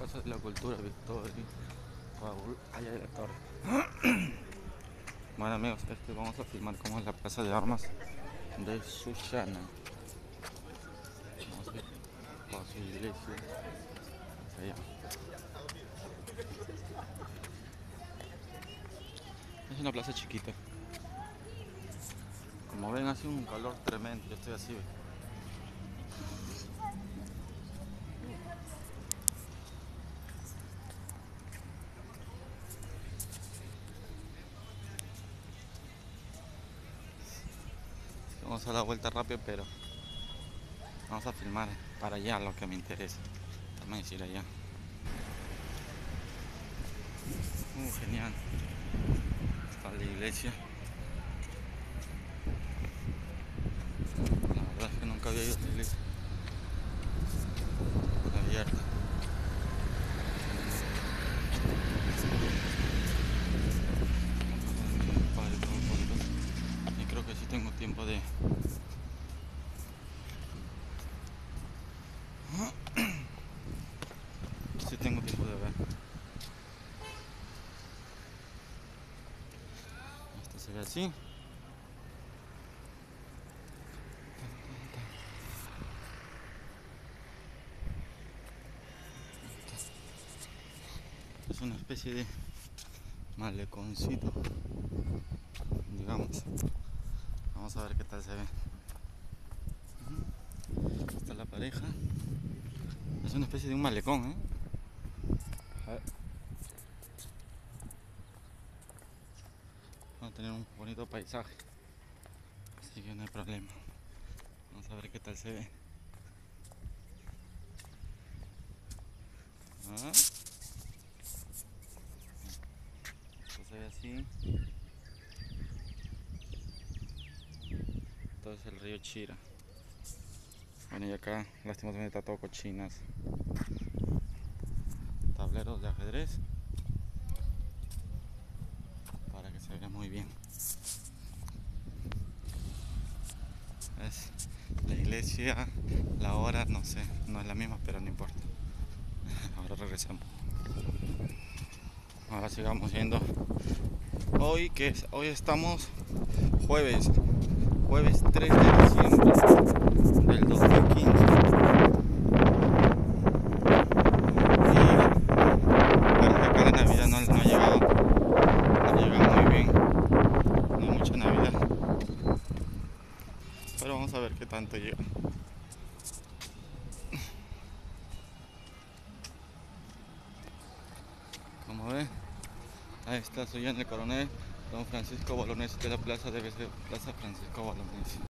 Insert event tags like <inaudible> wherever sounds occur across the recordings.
Casa de la Cultura Victoria, Allá de la Torre. Bueno amigos, este vamos a filmar cómo es la plaza de armas de Sushana. Vamos a ver toda su iglesia. allá. Es una plaza chiquita. Como ven hace un calor tremendo, yo estoy así. Vamos a dar vuelta rápido, pero vamos a filmar para allá lo que me interesa. A decir allá. Uh, genial. Está la iglesia. La verdad es que nunca había ido a la iglesia. Abierta. Padre Todopoderoso. Y creo que sí tengo tiempo de. <coughs> Sí tengo tiempo de ver. Esto se ve así. Es una especie de maleconcito, digamos. Vamos a ver qué tal se ve. Ujú. Está la pareja. Es una especie de un malecón, ¿eh? A. Vamos a tener un bonito paisaje. Así que no hay problema. Vamos a ver qué tal se ve. Ah. Esto se ve así. Todo es el río Chira. Bueno, y acá lastimosamente está todo cochinas. Tableros de ajedrez. Para que se vea muy bien. Es la iglesia, la hora, no sé, no es la misma, pero no importa. <laughs> Ahora regresamos. Ahora sigamos yendo. Hoy que es, hoy estamos jueves, jueves 3 de diciembre del 2015. Y que acá la Navidad no, ha llegado, no ha llegado muy bien, no mucha Navidad. Pero vamos a ver qué tanto llega. Como ven, ahí está Soyan el coronel, don Francisco Bolognesi de la plaza, debe ser Plaza Francisco Bolognesi.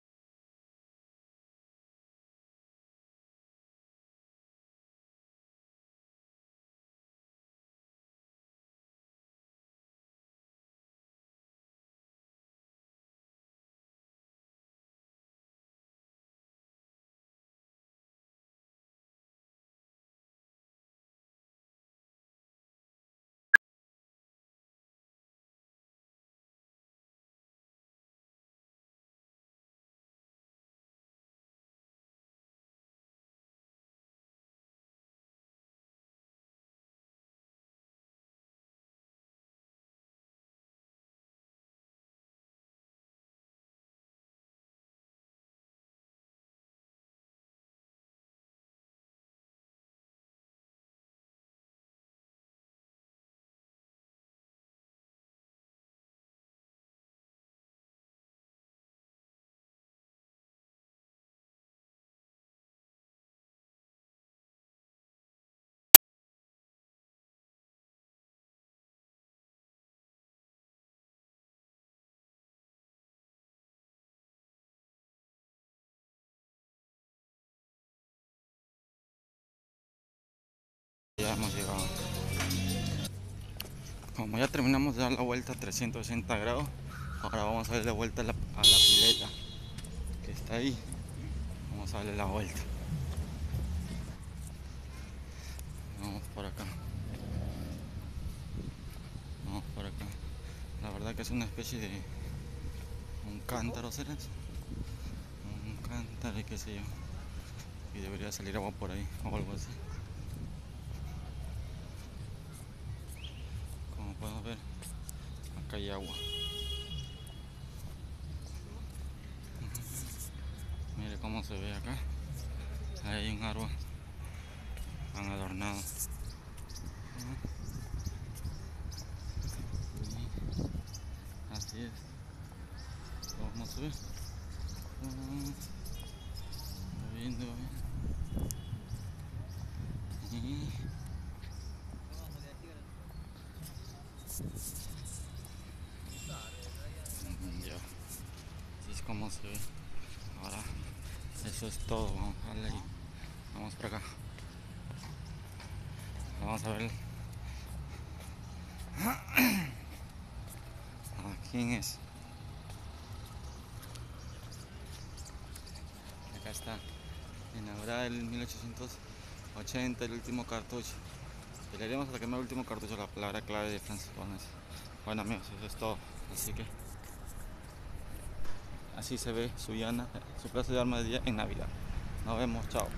Ya hemos llegado. Como ya terminamos de dar la vuelta a 360 grados, ahora vamos a darle vuelta a la, pileta que está ahí. Vamos a darle la vuelta. Vamos por acá. Vamos por acá. La verdad que es una especie de un cántaro, ¿será? Un cántaro y qué sé yo. y debería salir agua por ahí o algo así. Pueden ver, acá hay agua. Mire cómo se ve acá. Hay un árbol. Han adornado. así es. Vamos a ver. viendo bien. Ya. Así es como se ve. Ahora, eso es todo. Vamos a darle. Vamos por acá. Vamos a ver. <clears throat> ¿Quién es? Acá está. Inaugurada en 1880 el último cartucho. Pelearemos hasta que el último cartucho la palabra clave de Francis Bueno amigos, eso es todo. Así que así se ve Suyana, su plaza de armas de día en Navidad. Nos vemos, chao.